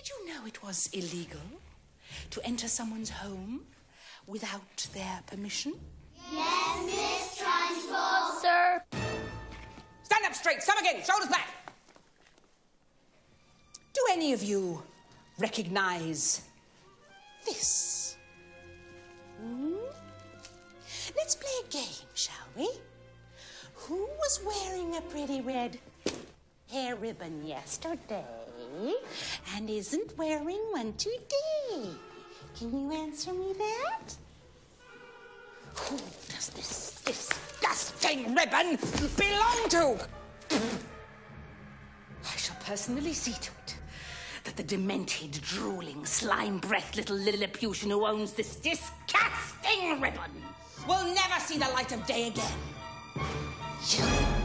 Did you know it was illegal to enter someone's home without their permission? Yes, Miss Trunchbull. Sir. Stand up straight. Some again. Shoulders back. Do any of you recognize this? Hmm? Let's play a game, shall we? Who was wearing a pretty red hair ribbon yesterday and isn't wearing one today? Can you answer me that? Who does this disgusting ribbon belong to? I shall personally see to it that the demented, drooling, slime-breathed little Lilliputian who owns this disgusting ribbon will never see the light of day again. You.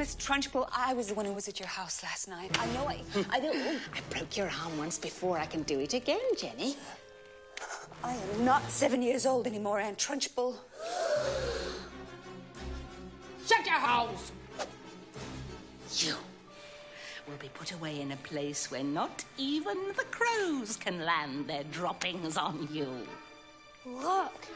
Miss Trunchbull, I was the one who was at your house last night. I know I... I don't... I broke your arm once before. I can do it again, Jenny. I am not seven years old anymore, Aunt Trunchbull. Shut your house! You will be put away in a place where not even the crows can land their droppings on you. Look.